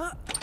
啊。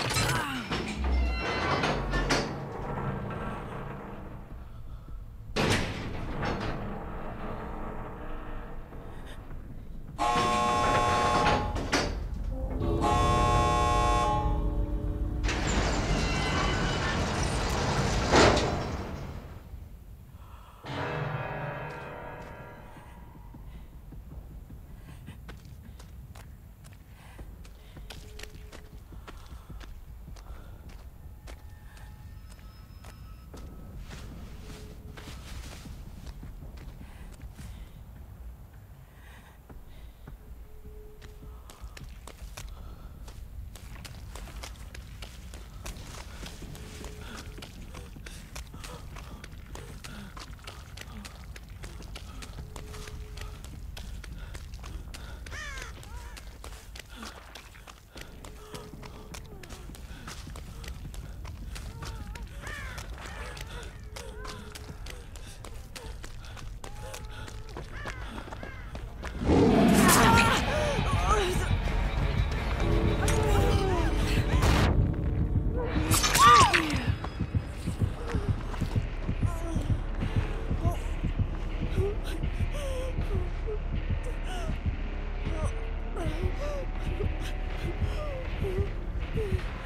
Oh.